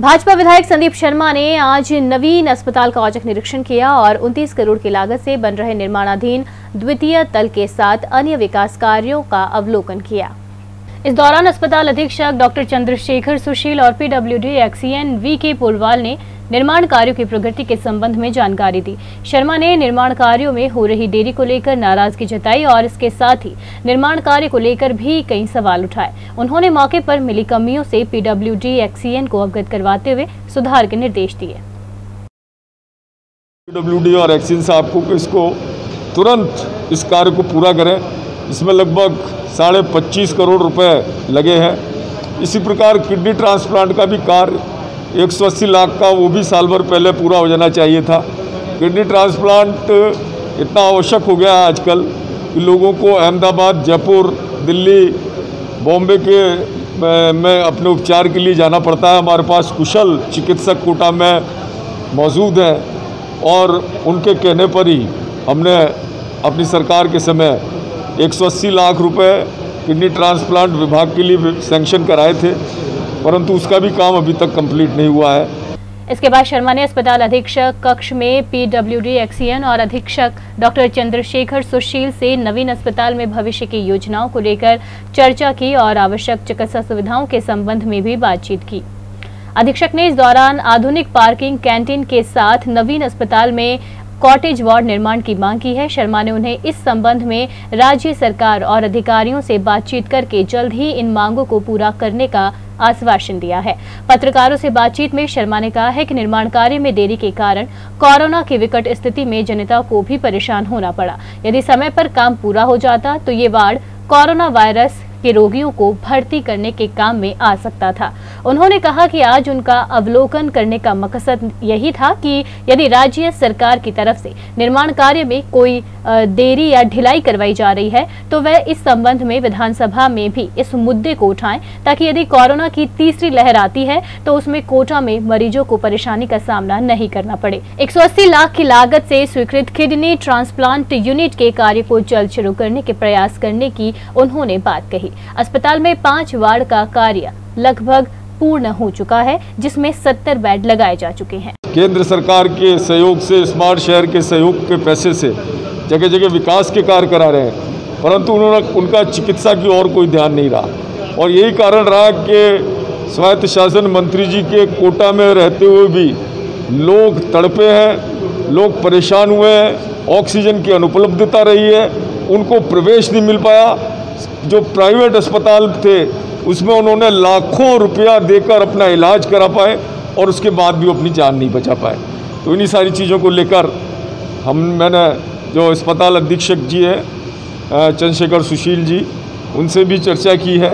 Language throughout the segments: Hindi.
भाजपा विधायक संदीप शर्मा ने आज नवीन अस्पताल का औचक निरीक्षण किया और 29 करोड़ की लागत से बन रहे निर्माणाधीन द्वितीय तल के साथ अन्य विकास कार्यों का अवलोकन किया। इस दौरान अस्पताल अधीक्षक डॉक्टर चंद्रशेखर सुशील और पीडब्ल्यूडी एक्सीएन वी के पुरवाल ने निर्माण कार्यों की प्रगति के संबंध में जानकारी दी। शर्मा ने निर्माण कार्यों में हो रही देरी को लेकर नाराज़गी जताई और इसके साथ ही निर्माण कार्य को लेकर भी कई सवाल उठाए। उन्होंने मौके पर मिली कमियों से पीडब्ल्यूडी एक्सीएन को अवगत करवाते हुए सुधार के निर्देश दिए। पीडब्ल्यूडी और एक्सीएन साहब को इसको तुरंत इस कार्य को पूरा करें। इसमें लगभग साढ़े पच्चीस करोड़ रुपए लगे हैं। इसी प्रकार किडनी ट्रांसप्लांट का भी कार्य 180 लाख का, वो भी साल भर पहले पूरा हो जाना चाहिए था। किडनी ट्रांसप्लांट इतना आवश्यक हो गया है आजकल कि लोगों को अहमदाबाद, जयपुर, दिल्ली, बॉम्बे के में अपने उपचार के लिए जाना पड़ता है। हमारे पास कुशल चिकित्सक कोटा में मौजूद हैं और उनके कहने पर ही हमने अपनी सरकार के समय 180 लाख रुपए किडनी ट्रांसप्लांट विभाग के लिए सैंक्शन कराए थे, परंतु उसका भी काम अभी तक कंप्लीट नहीं हुआ है। इसके बाद शर्मा ने अस्पताल अधीक्षक कक्ष में पीडब्ल्यूडी एक्सीएन और अधीक्षक डॉक्टर चंद्रशेखर सुशील से नवीन अस्पताल में भविष्य की योजनाओं को लेकर चर्चा की और आवश्यक चिकित्सा सुविधाओं के संबंध में भी बातचीत की। अधीक्षक ने इस दौरान आधुनिक पार्किंग कैंटीन के साथ नवीन अस्पताल में कॉटेज वार्ड निर्माण की मांग की है। शर्मा ने उन्हें इस संबंध में राज्य सरकार और अधिकारियों से बातचीत करके जल्द ही इन मांगों को पूरा करने का आश्वासन दिया है। पत्रकारों से बातचीत में शर्मा ने कहा है कि निर्माण कार्य में देरी के कारण कोरोना की विकट स्थिति में जनता को भी परेशान होना पड़ा। यदि समय पर काम पूरा हो जाता तो ये वार्ड कोरोना वायरस के रोगियों को भर्ती करने के काम में आ सकता था। उन्होंने कहा कि आज उनका अवलोकन करने का मकसद यही था कि यदि राज्य सरकार की तरफ़ से निर्माण कार्य में कोई देरी या ढिलाई करवाई जा रही है तो वह इस संबंध में विधानसभा में भी इस मुद्दे को उठाएँ, ताकि यदि कोरोना की तीसरी लहर आती है तो उसमें कोटा में मरीजों को परेशानी का सामना नहीं करना पड़े। 180 लाख की लागत से स्वीकृत किडनी ट्रांसप्लांट यूनिट के कार्य को जल्द शुरू करने के प्रयास करने की उन्होंने बात कही। अस्पताल में पाँच वार्ड का कार्य लगभग पूर्ण हो चुका है, जिसमें सत्तर बेड लगाए जा चुके हैं। केंद्र सरकार के सहयोग से, स्मार्ट शहर के सहयोग के पैसे से जगह जगह विकास के कार्य करा रहे हैं, परंतु उन्होंने, उनका चिकित्सा की ओर कोई ध्यान नहीं रहा। और यही कारण रहा कि स्वायत्त शासन मंत्री जी के कोटा में रहते हुए भी लोग तड़पे हैं, लोग परेशान हुए हैं, ऑक्सीजन की अनुपलब्धता रही है, उनको प्रवेश नहीं मिल पाया। जो प्राइवेट अस्पताल थे उसमें उन्होंने लाखों रुपया देकर अपना इलाज करा पाए और उसके बाद भी अपनी जान नहीं बचा पाए। तो इन्हीं सारी चीज़ों को लेकर हम, मैंने जो अस्पताल अधीक्षक जी हैं चंद्रशेखर सुशील जी, उनसे भी चर्चा की है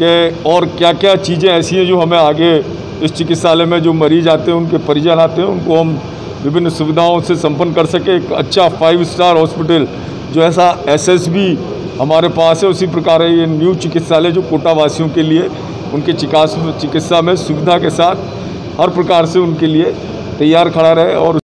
कि और क्या क्या चीज़ें ऐसी हैं जो हमें आगे इस चिकित्सालय में जो मरीज़ आते हैं, उनके परिजन आते हैं, उनको हम विभिन्न सुविधाओं से संपन्न कर सके। एक अच्छा फाइव स्टार हॉस्पिटल जो ऐसा एसएसबी हमारे पास है, उसी प्रकार है ये न्यू चिकित्सालय जो कोटा वासियों के लिए, उनके चिकित्सा में सुविधा के साथ हर प्रकार से उनके लिए तैयार खड़ा रहे और